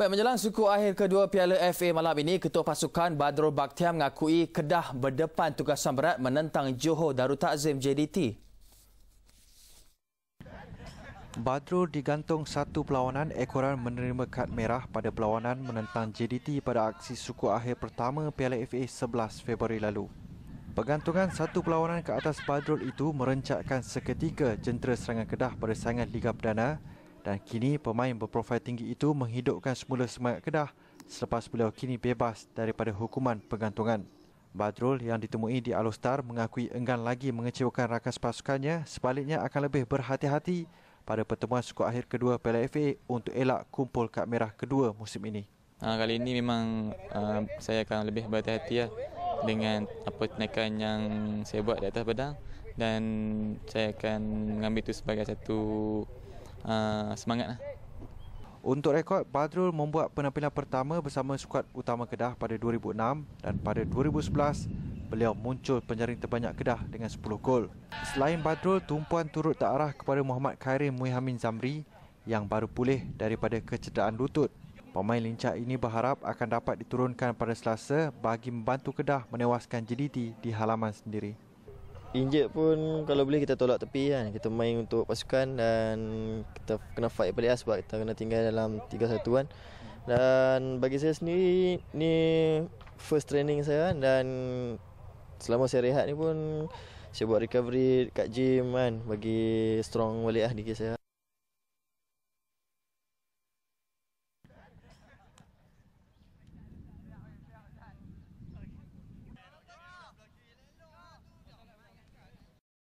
Baik, menjelang suku akhir kedua Piala FA malam ini, Ketua Pasukan Badrul Bakhtiar mengakui Kedah berdepan tugasan berat menentang Johor Darul Takzim JDT. Badrul digantung satu perlawanan ekoran menerima kad merah pada perlawanan menentang JDT pada aksi suku akhir pertama Piala FA 11 Februari lalu. Pergantungan satu perlawanan ke atas Badrul itu merencatkan seketika jentera serangan Kedah pada saingan Liga Perdana dan kini pemain berprofil tinggi itu menghidupkan semula semangat Kedah selepas beliau kini bebas daripada hukuman pergantungan. Badrul yang ditemui di Alostar mengakui enggan lagi mengecewakan rakan pasukannya sebaliknya akan lebih berhati-hati pada pertemuan suku akhir kedua Piala FA untuk elak kumpul kad merah kedua musim ini. Ha, kali ini memang uh, saya akan lebih berhati-hati ya, dengan apa tindakan yang saya buat di atas pedang dan saya akan mengambil itu sebagai satu uh, semangat. Lah. Untuk rekod, Badrul membuat penampilan pertama bersama skuad utama Kedah pada 2006 dan pada 2011 beliau muncul penjaring terbanyak Kedah dengan 10 gol. Selain Badrul, tumpuan turut terarah kepada Muhammad Khairin Muhammad Zamri yang baru pulih daripada kecederaan lutut. Pemain lincah ini berharap akan dapat diturunkan pada Selasa bagi membantu Kedah menewaskan JDT di halaman sendiri injet pun kalau boleh kita tolak tepi kan. Kita main untuk pasukan dan kita kena fight balik lah sebab kita kena tinggal dalam 3-1 kan dan bagi saya sendiri ni first training saya kan dan selama saya rehat ni pun saya buat recovery kat gym kan bagi strong balik lah diri saya